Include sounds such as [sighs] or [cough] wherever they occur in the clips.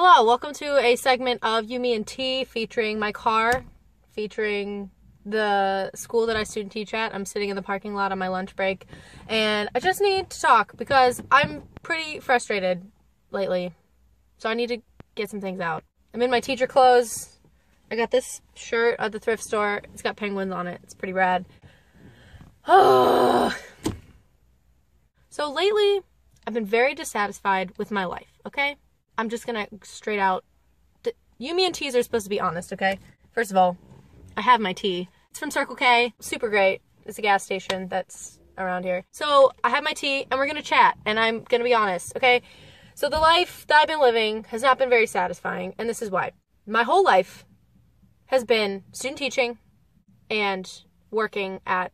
Hello, welcome to a segment of You, Me, and Tea featuring my car, featuring the school that I student teach at. I'm sitting in the parking lot on my lunch break, and I just need to talk because I'm pretty frustrated lately. So I need to get some things out. I'm in my teacher clothes. I got this shirt at the thrift store. It's got penguins on it. It's pretty rad. [sighs] so lately, I've been very dissatisfied with my life, okay? I'm just gonna straight out. You, me, and teas are supposed to be honest, okay? First of all, I have my tea. It's from Circle K. Super great. It's a gas station that's around here. So I have my tea and we're gonna chat and I'm gonna be honest, okay? So the life that I've been living has not been very satisfying, and this is why. My whole life has been student teaching and working at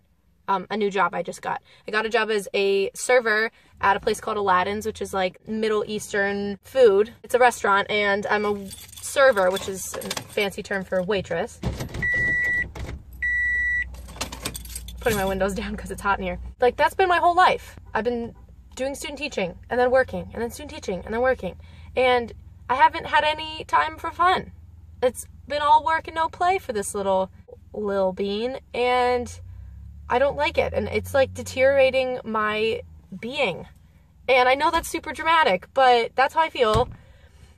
um, a new job I just got. I got a job as a server at a place called Aladdin's, which is like Middle Eastern food. It's a restaurant, and I'm a server, which is a fancy term for waitress. Putting my windows [laughs] down because it's hot in here. Like, that's been my whole life. I've been doing student teaching, and then working, and then student teaching, and then working. And I haven't had any time for fun. It's been all work and no play for this little Lil Bean, and I don't like it. And it's like deteriorating my being. And I know that's super dramatic, but that's how I feel.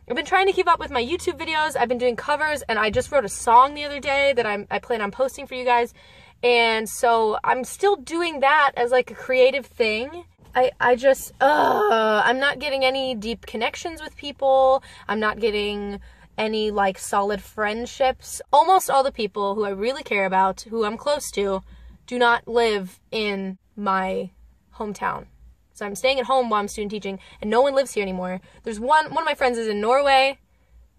I've been trying to keep up with my YouTube videos. I've been doing covers, and I just wrote a song the other day that I'm, I plan on posting for you guys. And so I'm still doing that as like a creative thing. I, I just, I'm not getting any deep connections with people. I'm not getting any like solid friendships. Almost all the people who I really care about, who I'm close to, do not live in my hometown. So I'm staying at home while I'm student teaching, and no one lives here anymore. There's one one of my friends is in Norway.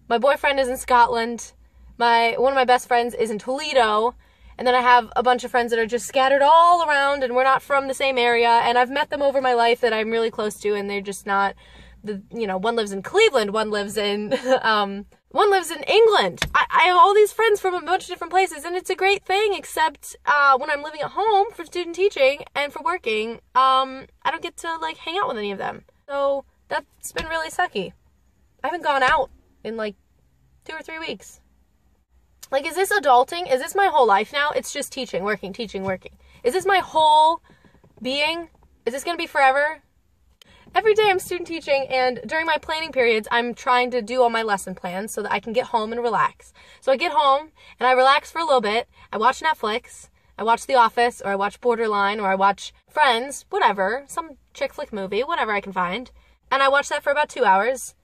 My boyfriend is in Scotland. My one of my best friends is in Toledo. And then I have a bunch of friends that are just scattered all around and we're not from the same area and I've met them over my life that I'm really close to and they're just not the you know, one lives in Cleveland, one lives in [laughs] um one lives in England. I, I have all these friends from a bunch of different places, and it's a great thing. Except uh, when I'm living at home for student teaching and for working, um, I don't get to like hang out with any of them. So that's been really sucky. I haven't gone out in like two or three weeks. Like, is this adulting? Is this my whole life now? It's just teaching, working, teaching, working. Is this my whole being? Is this gonna be forever? Every day I'm student teaching and during my planning periods, I'm trying to do all my lesson plans so that I can get home and relax. So I get home and I relax for a little bit. I watch Netflix. I watch The Office or I watch Borderline or I watch Friends, whatever, some chick flick movie, whatever I can find. And I watch that for about two hours,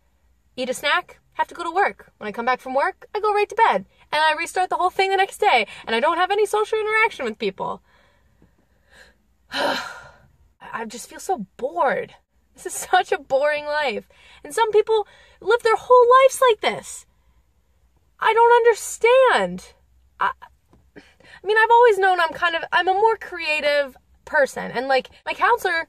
eat a snack, have to go to work. When I come back from work, I go right to bed and I restart the whole thing the next day and I don't have any social interaction with people. [sighs] I just feel so bored. This is [laughs] such a boring life. And some people live their whole lives like this. I don't understand. I, I mean, I've always known I'm kind of, I'm a more creative person. And like my counselor,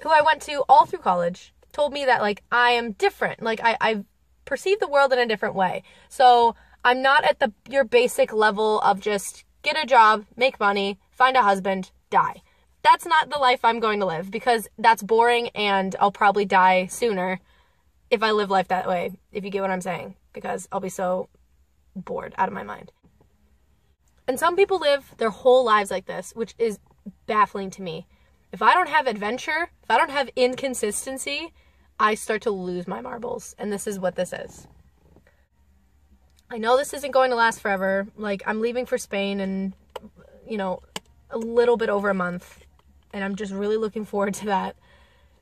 who I went to all through college, told me that like I am different. Like I, I perceive the world in a different way. So I'm not at the your basic level of just get a job, make money, find a husband, die that's not the life I'm going to live because that's boring and I'll probably die sooner if I live life that way, if you get what I'm saying, because I'll be so bored out of my mind. And some people live their whole lives like this, which is baffling to me. If I don't have adventure, if I don't have inconsistency, I start to lose my marbles. And this is what this is. I know this isn't going to last forever. Like, I'm leaving for Spain in, you know, a little bit over a month and I'm just really looking forward to that.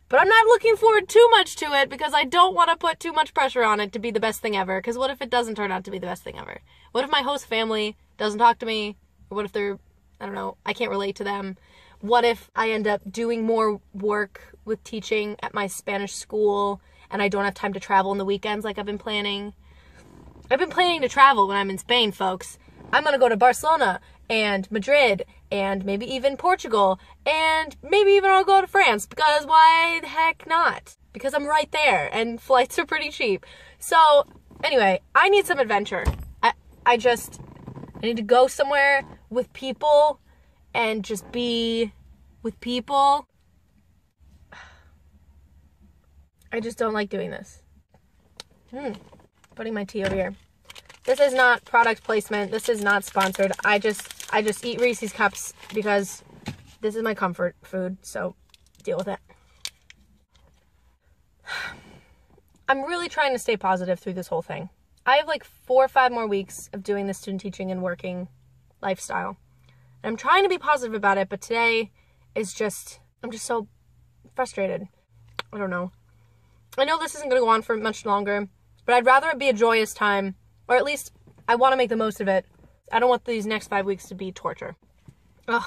But I'm not looking forward too much to it because I don't want to put too much pressure on it to be the best thing ever. Because what if it doesn't turn out to be the best thing ever? What if my host family doesn't talk to me? Or what if they're, I don't know, I can't relate to them? What if I end up doing more work with teaching at my Spanish school and I don't have time to travel on the weekends like I've been planning? I've been planning to travel when I'm in Spain, folks. I'm gonna go to Barcelona and Madrid and maybe even Portugal, and maybe even I'll go to France because why the heck not? Because I'm right there and [laughs] flights are pretty cheap. So, anyway, I need some adventure. I I just I need to go somewhere with people and just be with people. [sighs] I just don't like doing this. Hmm. putting my tea over here. This is not product placement. This is not sponsored. I just I just eat Reese's cups because this is my comfort food, so deal with it. [sighs] I'm really trying to stay positive through this whole thing. I have like four or five more weeks of doing the student teaching and working lifestyle. And I'm trying to be positive about it, but today is just, I'm just so frustrated. I don't know. I know this isn't going to go on for much longer, but I'd rather it be a joyous time, or at least I want to make the most of it. I don't want these next five weeks to be torture. Ugh.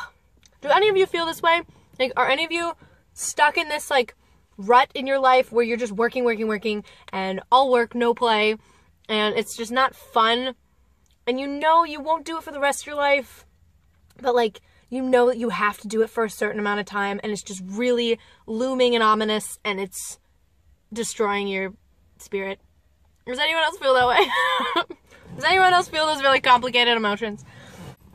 Do any of you feel this way? Like, are any of you stuck in this, like, rut in your life where you're just working, working, working, and all work, no play, and it's just not fun, and you know you won't do it for the rest of your life, but like you know that you have to do it for a certain amount of time, and it's just really looming and ominous, and it's destroying your spirit. Does anyone else feel that way? [laughs] Does anyone else feel those really complicated emotions?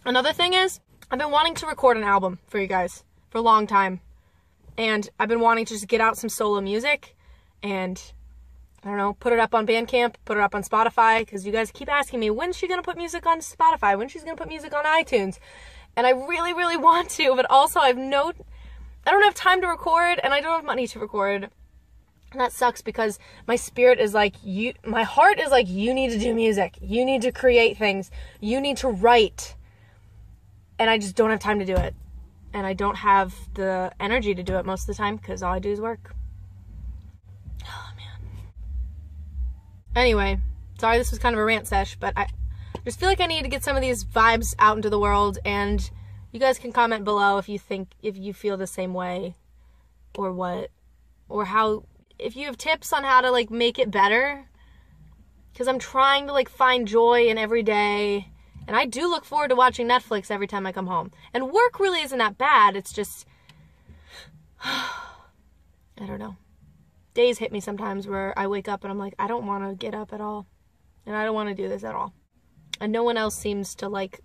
Another thing is, I've been wanting to record an album for you guys for a long time and I've been wanting to just get out some solo music and I don't know, put it up on Bandcamp, put it up on Spotify, because you guys keep asking me, when's she gonna put music on Spotify? When she's gonna put music on iTunes? And I really, really [laughs] want to, but also I have no, I don't have time to record, and I don't have money to record. And that sucks because my spirit is like, you, my heart is like, you need to do music. You need to create things. You need to write. And I just don't have time to do it and I don't have the energy to do it most of the time because all I do is work. Oh man. Anyway, sorry this was kind of a rant sesh, but I just feel like I need to get some of these vibes out into the world and you guys can comment below if you think if you feel the same way or what or how if you have tips on how to like make it better cuz I'm trying to like find joy in every day and I do look forward to watching Netflix every time I come home. And work really isn't that bad. It's just, [sighs] I don't know. Days hit me sometimes where I wake up and I'm like, I don't want to get up at all. And I don't want to do this at all. And no one else seems to like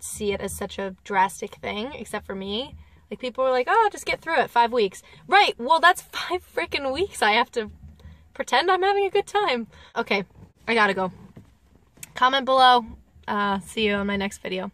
see it as such a drastic thing except for me. Like people were like, oh, just get through it. Five weeks. Right. Well, that's [laughs] five freaking weeks. I have to pretend I'm having a good time. Okay. I gotta go. Comment below uh, see you on my next video.